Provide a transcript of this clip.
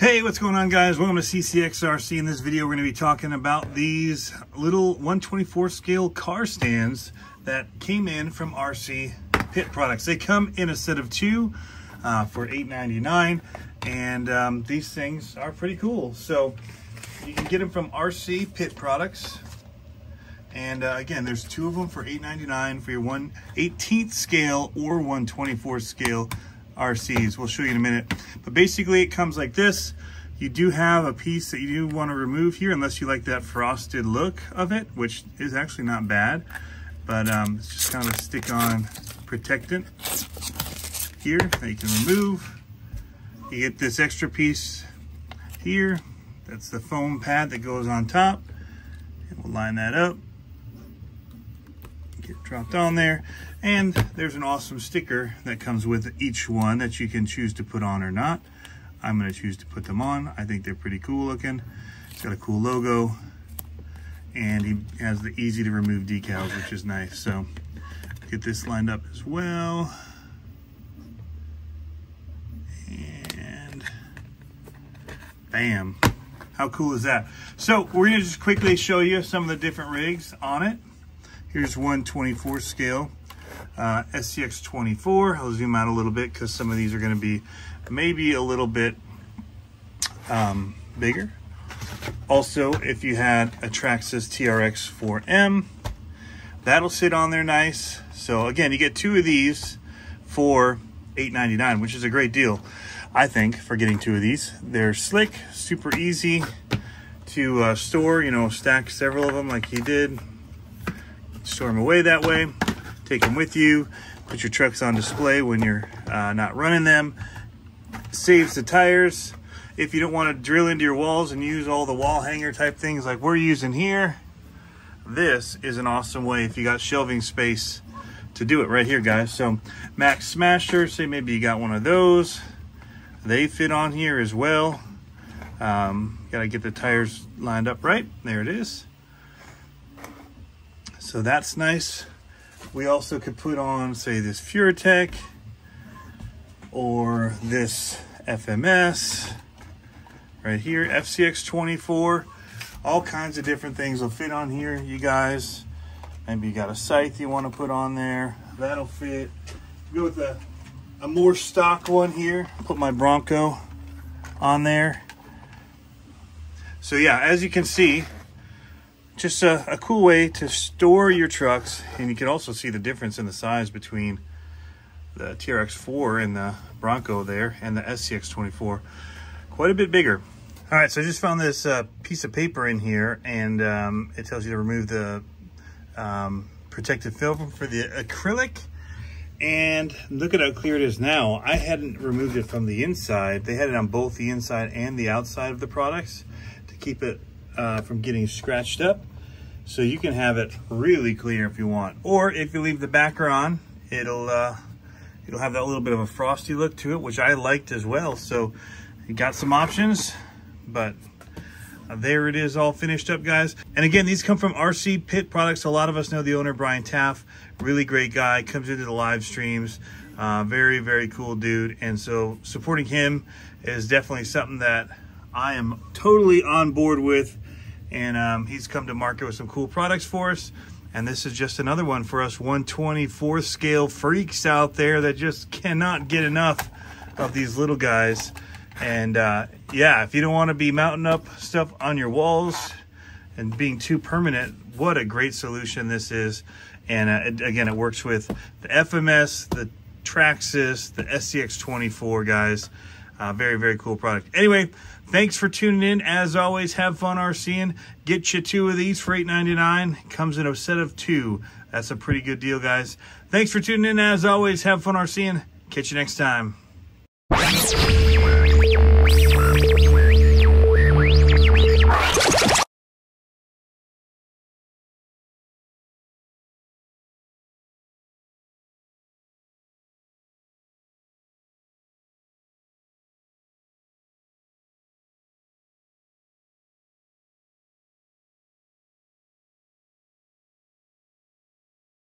Hey, what's going on guys? Welcome to CCXRC. In this video, we're gonna be talking about these little 124 scale car stands that came in from RC Pit Products. They come in a set of two uh, for $8.99 and um, these things are pretty cool. So you can get them from RC Pit Products. And uh, again, there's two of them for $8.99 for your 1 18th scale or 124 scale RCs. We'll show you in a minute. But basically it comes like this. You do have a piece that you do want to remove here unless you like that frosted look of it, which is actually not bad. But um, it's just kind of a stick-on protectant here that you can remove. You get this extra piece here. That's the foam pad that goes on top. And we'll line that up. Get dropped on there. And there's an awesome sticker that comes with each one that you can choose to put on or not. I'm gonna choose to put them on. I think they're pretty cool looking. It's got a cool logo and he has the easy to remove decals, which is nice. So get this lined up as well. And bam, how cool is that? So we're gonna just quickly show you some of the different rigs on it. Here's 124 scale uh, SCX24. I'll zoom out a little bit because some of these are going to be maybe a little bit um, bigger. Also, if you had a Traxxas TRX 4M, that'll sit on there nice. So again, you get two of these for $8.99, which is a great deal, I think, for getting two of these. They're slick, super easy to uh, store, you know, stack several of them like he did. Store them away that way take them with you, put your trucks on display when you're uh, not running them. Saves the tires. If you don't want to drill into your walls and use all the wall hanger type things like we're using here, this is an awesome way if you got shelving space to do it right here, guys. So Max Smasher, say maybe you got one of those. They fit on here as well. Um, gotta get the tires lined up right. There it is. So that's nice. We also could put on, say, this Furitek or this FMS right here, FCX24. All kinds of different things will fit on here, you guys. Maybe you got a scythe you want to put on there. That'll fit. Go with a, a more stock one here. Put my Bronco on there. So yeah, as you can see, just a, a, cool way to store your trucks. And you can also see the difference in the size between the TRX4 and the Bronco there and the SCX24. Quite a bit bigger. All right, so I just found this uh, piece of paper in here and um, it tells you to remove the um, protective film for the acrylic. And look at how clear it is now. I hadn't removed it from the inside. They had it on both the inside and the outside of the products to keep it uh, from getting scratched up. So you can have it really clear if you want. Or if you leave the backer on, it'll uh, it'll have that little bit of a frosty look to it, which I liked as well. So you got some options, but there it is all finished up, guys. And again, these come from RC Pit Products. A lot of us know the owner, Brian Taff. Really great guy, comes into the live streams. Uh, very, very cool dude. And so supporting him is definitely something that I am totally on board with and um, he's come to market with some cool products for us. And this is just another one for us 124 scale freaks out there that just cannot get enough of these little guys. And uh, yeah, if you don't want to be mounting up stuff on your walls and being too permanent, what a great solution this is. And uh, it, again, it works with the FMS, the Traxxas, the SCX24 guys. Uh, very, very cool product. Anyway, thanks for tuning in. As always, have fun RCing. Get you two of these for $8.99. Comes in a set of two. That's a pretty good deal, guys. Thanks for tuning in. As always, have fun RCing. Catch you next time.